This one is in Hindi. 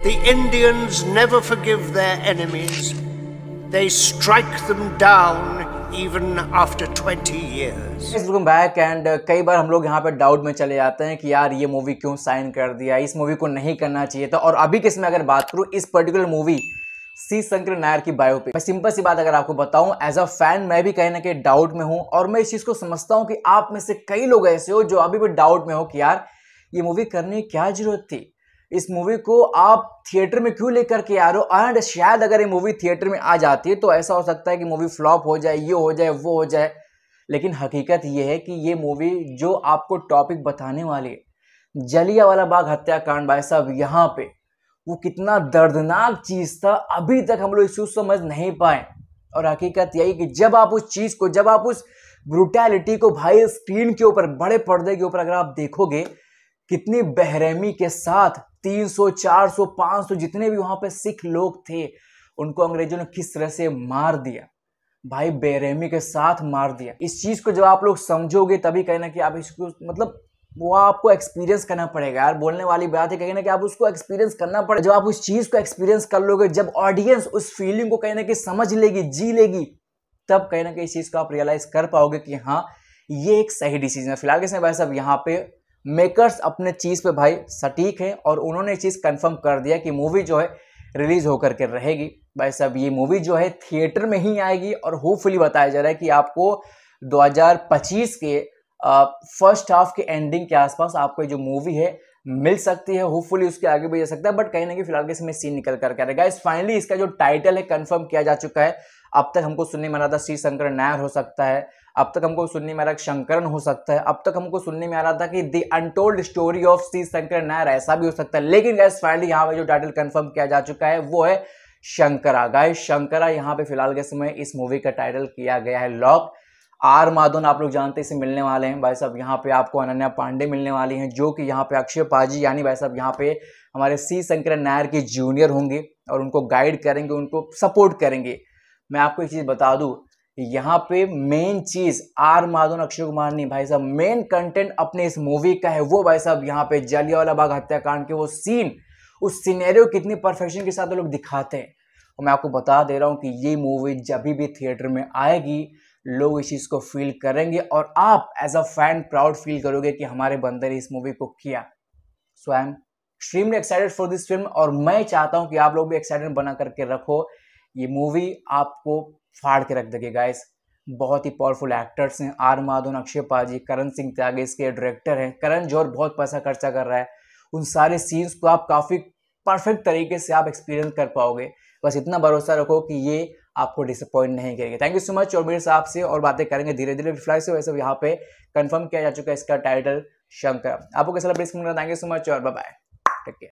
The Indians never forgive their enemies. They strike them down even after 20 years. Welcome back and कई बार हम लोग यहाँ पे डाउट में चले जाते हैं कि यार ये मूवी क्यों साइन कर दिया? इस मूवी को नहीं करना चाहिए था। और अभी किसमें अगर बात करूँ, इस particular movie C Shankar Nair की बायोपिक मैं सिंपल सी बात अगर आपको बताऊँ एज अ फ़ैन मैं भी कहीं ना कहीं डाउट में हूँ और मैं इस चीज़ को समझता हूँ कि आप में से कई लोग ऐसे हो जो अभी भी डाउट में हो कि यार ये मूवी करने की क्या ज़रूरत थी। इस मूवी को आप थिएटर में क्यों लेकर के आ रहे हो? एंड शायद अगर ये मूवी थिएटर में आ जाती है तो ऐसा हो सकता है कि मूवी फ्लॉप हो जाए, ये हो जाए, वो हो जाए। लेकिन हकीकत ये है कि ये मूवी जो आपको टॉपिक बताने वाली है जलिया वाला बाग हत्याकांड भाई साहब, यहाँ पे, वो कितना दर्दनाक चीज़ था। अभी तक हम लोग इस चीज़ समझ नहीं पाए। और हकीकत यही कि जब आप उस चीज़ को, जब आप उस ब्रुटैलिटी को भाई स्क्रीन के ऊपर, बड़े पर्दे के ऊपर अगर आप देखोगे, कितनी बहरहमी के साथ 300, 400, 500 जितने भी वहाँ पे सिख लोग थे उनको अंग्रेज़ों ने किस तरह से मार दिया? भाई बेरहमी के साथ मार दिया। इस चीज़ को जब आप लोग समझोगे तभी कहना कि आप इसको मतलब वो आपको एक्सपीरियंस करना पड़ेगा यार। बोलने वाली बात है कहीं ना कि आप उसको एक्सपीरियंस करना पड़ेगा। जब आप उस चीज़ को एक्सपीरियंस कर लोगे जब ऑडियंस उस फीलिंग को कहीं ना कहीं समझ लेगी जी लेगी तब कहीं ना कहीं इस चीज़ को आप रियलाइज़ कर पाओगे कि हाँ ये एक सही डिसीज़न है। फ़िलहाल कैसे भाई साहब यहाँ पे मेकर्स अपने चीज़ पे भाई सटीक हैं और उन्होंने चीज़ कंफर्म कर दिया कि मूवी जो है रिलीज़ होकर के रहेगी। भाई साहब, ये मूवी जो है थिएटर में ही आएगी और होपफुली बताया जा रहा है कि आपको 2025 के फ़र्स्ट हाफ़ के एंडिंग के आसपास आपको जो मूवी है मिल सकती है होपफुली उसके आगे भी जा सकता है बट कहीं ना कहीं फ़िलहाल के समय सीन निकल कर रहेगा इस फाइनली इसका जो टाइटल है कंफर्म किया जा चुका है। अब तक हमको सुनने में आ रहा था श्री शंकर नायर हो सकता है। अब तक हमको सुनने में आ रहा शंकरन हो सकता है। अब तक हमको सुनने में आ रहा था कि the untold story of Shri Shankar Nair ऐसा भी हो सकता है। लेकिन गैस फाइनली यहाँ पे जो टाइटल कंफर्म किया जा चुका है, वो है शंकरा। गाय शंकरा यहाँ पे फ़िलहाल के समय इस मूवी का टाइटल किया गया है लॉक आर माधवन आप लोग जानते इसे मिलने वाले हैं भाई साहब, यहाँ पे आपको अनन्या पांडे मिलने वाली हैं, जो कि यहाँ पे अक्षय पाजी, यानी भाई साहब यहाँ पे हमारे सी शंकर नायर के जूनियर होंगे और उनको गाइड करेंगे, उनको सपोर्ट करेंगे। मैं आपको एक चीज़ बता दूँ, यहाँ पे मेन चीज़ आर माधवन अक्षय कुमार नहीं, भाई साहब मेन कंटेंट अपने इस मूवी का है, वो भाई साहब यहाँ पे जलियावाला बाग हत्याकांड के वो सीन उस सीनेरियो कितनी परफेक्शन के साथ वो लोग दिखाते हैं। और मैं आपको बता दे रहा हूँ कि ये मूवी जब भी थिएटर में आएगी लोग इस चीज़ को फील करेंगे और आप as a fan proud feel करोगे कि हमारे बंदे ने इस मूवी को किया। So I am extremely excited for this film और मैं चाहता हूँ कि आप लोग भी एक्साइटेड बना करके रखो। ये मूवी आपको फाड़ के रख देंगे गाइस बहुत ही पावरफुल एक्टर्स हैं। आर माधवन अक्षय पाजी करण सिंह त्यागे इसके डायरेक्टर हैं। करण जौहर बहुत पैसा खर्चा कर रहा है। उन सारे सीन्स को आप काफ़ी परफेक्ट तरीके से आप एक्सपीरियंस कर पाओगे। बस इतना भरोसा रखो कि ये आपको डिसअपॉइंट नहीं करेंगे। थैंक यू सो मच और मेरे साहब से और बातें करेंगे धीरे धीरे फ़िलहाल से। वैसे यहाँ पे कंफर्म किया जा चुका है इसका टाइटल शंकर। आपको कैसा लगा थैंक यू सो मच और बाय टेक केयर